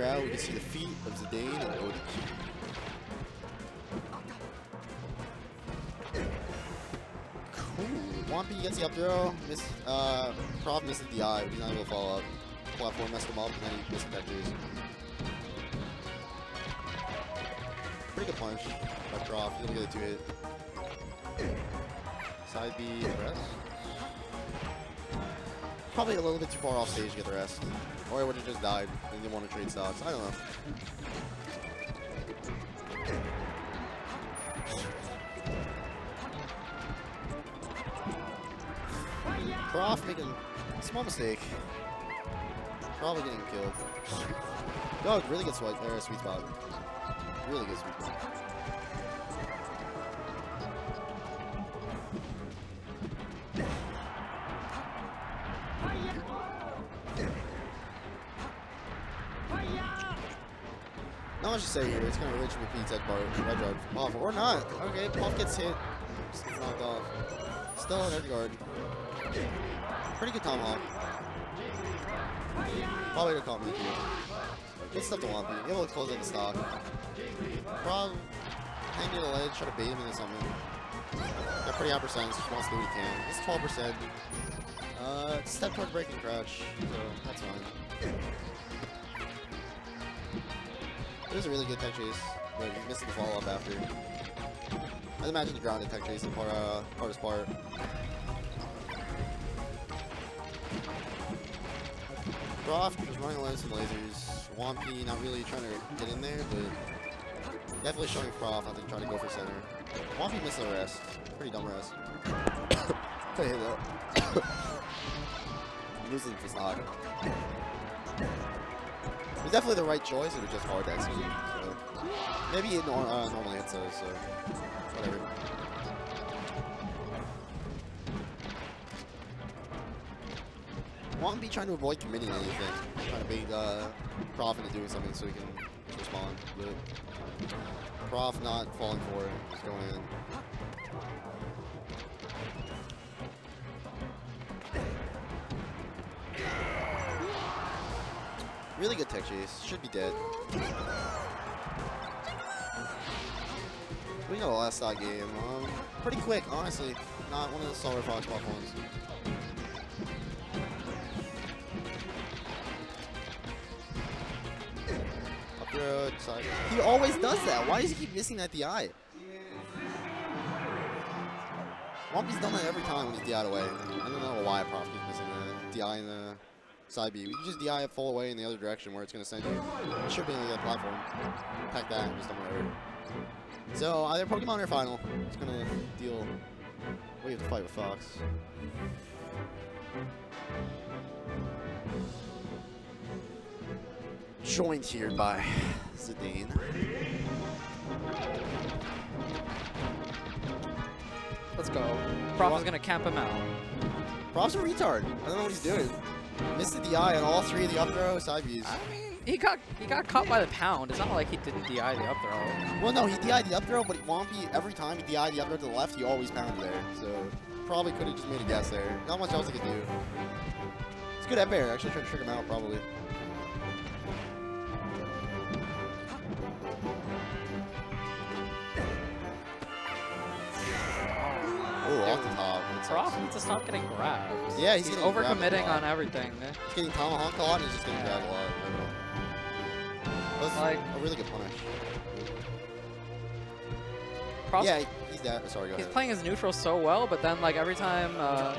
crowd, we can see the feet of Zidane and Odin. Cool. Juanpi gets the up throw. Miss, uh, Prof misses the eye, he's not able to follow up. Platform messed him up, and then he missed the vectors. Pretty good punch by Prof. Gonna get a two hit. Side B rest. Probably a little bit too far off stage to get the rest. Or I would have just died and didn't want to trade stocks. I don't know. Prof making a small mistake. Probably getting killed. No, really good sweat, or sweet spot. Really good sweet spot. To say here. It's going to reach repeats at bar, red guard Puff. Or not. Okay, Puff gets hit. Knocked off. Still red guard. Pretty good tomahawk. Probably to combo too. Good stuff to Wampy. Able to close out the stock. Prob hang near the ledge, try to bait him into something. Got pretty high percent, just wants to do what he can. It's 12%. Uh, step toward breaking crouch, so that's fine. It was a really good tech chase, but he missed the follow up after. I'd imagine the grounded tech chase is part, uh, hardest part. Prof was running away with some lasers. Juanpi not really trying to get in there, but definitely showing Prof how to try to go for center. Juanpi missed the rest. Pretty dumb rest. Could hit that. Losing facade. It was definitely the right choice, it was just hard to execute. So. Maybe it nor uh, hits those, so whatever. Won't be trying to avoid committing anything. Trying to bait uh, Prof into doing something so he can respond. But Prof not falling for it, just going in. Really good tech chase. Should be dead. We got a last stock game. Um, pretty quick, honestly. Not one of the Solar Fox buff ones. Up road, side. He always does that. Why does he keep missing that DI? Juanpi's done that every time when he's DI'd away. I don't know why Prof keeps missing the DI in the side B. We can just DI it full away in the other direction where it's going to send you. It should be on the other platform. Pack that and just don't worry. So uh, either Pokemon or Final. It's going to deal. We have to fight with Fox. Joined here by Zidane. Let's go. Prof is gonna camp him out. Prof's a retard. I don't know what he's doing. Missed the DI on all three of the up throw side Bs. I mean, he got he got caught by the pound. It's not like he didn't DI the up throw. Well, no, he DI'd the up throw, but Juanpi, every time he DI'd the up throw to the left, he always pounded there. So probably could have just made a guess there. Not much else he could do. It's good at bear. Actually, try to trick him out, probably. Oh, off the top. Needs to stop getting grabbed. Yeah, he's he's getting overcommitting on everything. He's getting tomahawk a lot, and he's just getting grabbed a lot. That's Like- a really good punish. Yeah, he's that. Sorry, he's ahead. playing his neutral so well, but then like every time, uh,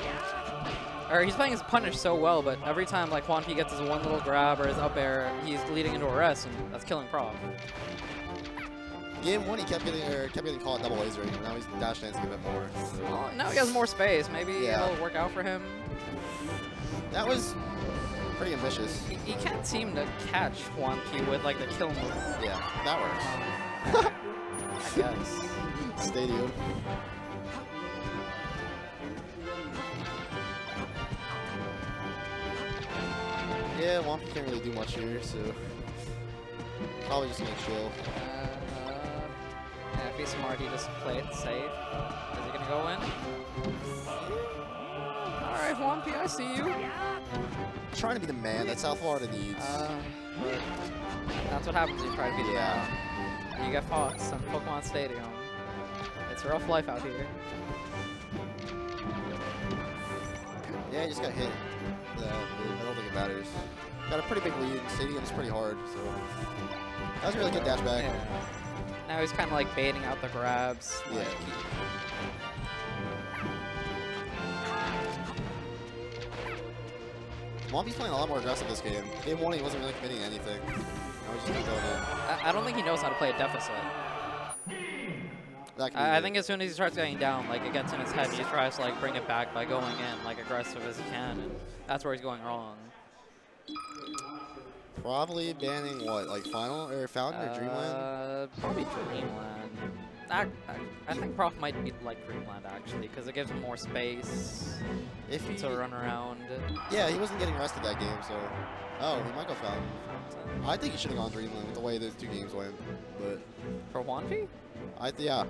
or he's playing his punish so well, but every time like Juanpi gets his one little grab or his up air, he's leading into a rest, and that's killing Prof. Game one, he kept getting or kept getting caught double laser. Now he's dash dancing a bit more. Well, now he has more space. Maybe Yeah. it'll work out for him. that was pretty ambitious. He, he can't seem to catch Juan P with like the kill move. Yeah, that works. I guess. Stadium. Yeah, Juanpi can't really do much here, so probably just gonna chill. Uh, if he's smart, he just play it safe. Is he gonna go in? All right, P, I see you. Trying to be the man that South Florida needs. Uh, That's what happens when you try to be the Yeah. man. You get Fox on Pokemon Stadium. It's a rough life out here. Yeah, he just got hit. I don't think it matters. Got a pretty big lead. Stadium's pretty hard, so that was a really good dash back. Yeah. Now he's kind of like baiting out the grabs. Yeah. Like, Juanpi's playing a lot more aggressive this game. Game one, he wasn't really committing anything. Now he's just going in. I, I don't think he knows how to play a deficit. That could be I, I think as soon as he starts getting down, like it gets in his head, he tries to like bring it back by going in like aggressive as he can, and that's where he's going wrong. Probably banning what, like Final or Fountain or Dreamland? Uh, probably Dreamland. I, I, I think Prof might be like Dreamland actually, because it gives him more space If he, to run around. yeah, he wasn't getting rested that game, so oh, he might go Fountain. I think he should have gone Dreamland with the way those two games went, but For Juanpi? I th yeah,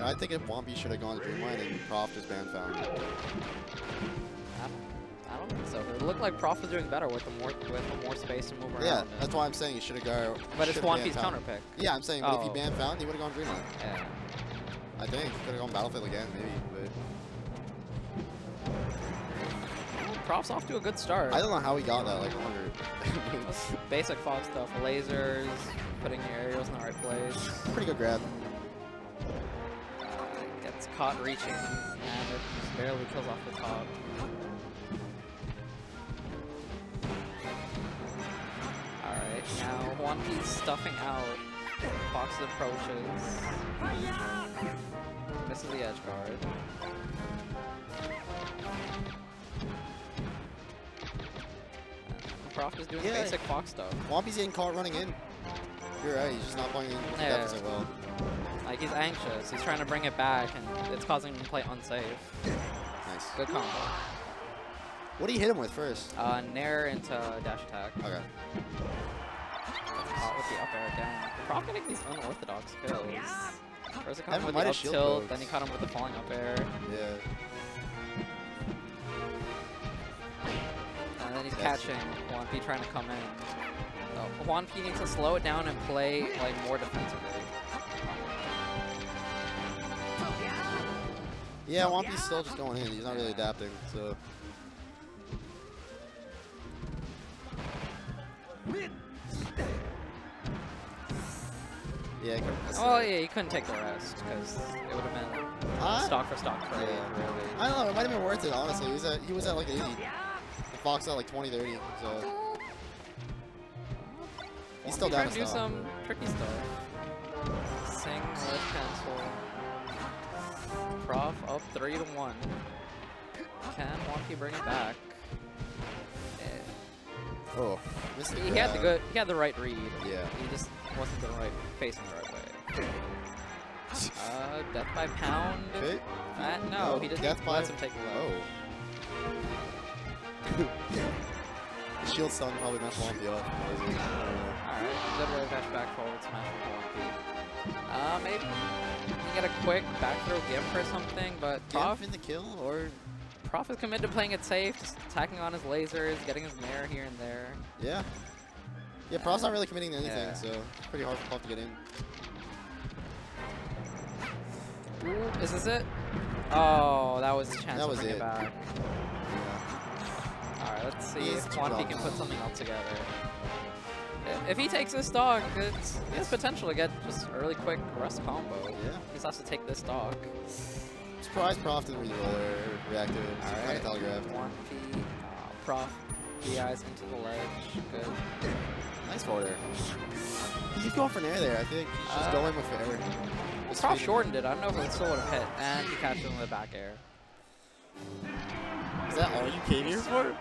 I think if Juanpi should have gone to Dreamland and Prof just banned Fountain. I don't, I don't think so. It looked like Prof was doing better with the more with the more space to move around. Yeah, that's why I'm saying he should have gone. but it's Juanpi's Fountain. counter pick. Yeah, I'm saying, but if he Oh. banned Fountain, he would have gone Dreamland. Yeah. I think could have gone Battlefield again, maybe. But Prof's off to a good start. I don't know how he got that like 100. Basic Fox stuff. Lasers, putting your aerials in the right place. Pretty good grab. Uh, gets caught reaching, and it barely kills off the top. Now One Piece stuffing out. Fox approaches. Misses the edge guard. Prof is doing Yeah. basic Fox stuff. Juanpi's getting caught running in. You're right, he's just not playing in with the Yeah. deficit well. Like he's anxious. He's trying to bring it back, and it's causing him to play unsafe. Nice. Good combo. What do you hit him with first? Uh, Nair into dash attack. Okay. Caught with the up air again. Prof getting these unorthodox kills. First he caught him with the up tilt, pokes. then he caught him with the falling up air, Yeah. and then he's That's- catching Juanpi trying to come in. So Juanpi needs to slow it down and play like more defensively. Oh, yeah, Juanpi's still just going in. He's not really adapting, so. Yeah, he could've Oh it. yeah, he couldn't take the rest because it would have been stock for stock trade. Yeah. Really. I don't know. It might have been worth it, honestly. He was at he was at like 80. The Fox at like 20, 30. So he's still down to do some tricky stuff. Sing, lift, cancel. Prof up three to one. Can Juanpi bring it back? Eh, Oh, He had the good, he had the right read. Yeah. He just wasn't the right facing the right way. Uh, death by pound. Okay. Uh, no, No, he didn't. death by- lets him take Oh. low. the shield stun probably messed Juanpi up. Alright, good way to dash back forward smash with Juanpi. Uh, maybe you get a quick back throw gift or something, but Prof in the kill or Prof is committed to playing it safe, just attacking on his lasers, getting his nair here and there. yeah. Yeah, Prof's not really committing to anything, Yeah. so pretty hard for Puff to get in. Ooh, is this it? Oh, that was his chance That to was it, it. back. Alright, let's see He's if drunk. can put something else together. If he takes this dog, it's, he has potential to get just a really quick rest combo. Yeah. He just has to take this dog. Surprise Prof didn't read the roll or react to it. Kind Alright, of telegraphed. uh, prof, DIs into the ledge, good. Nice forward air. He keeps going for an air there. I think he's just Uh, going with air. Prof feeding shortened it, I don't know if it still would have hit, and he catches him with a back air. Is that all you came here for?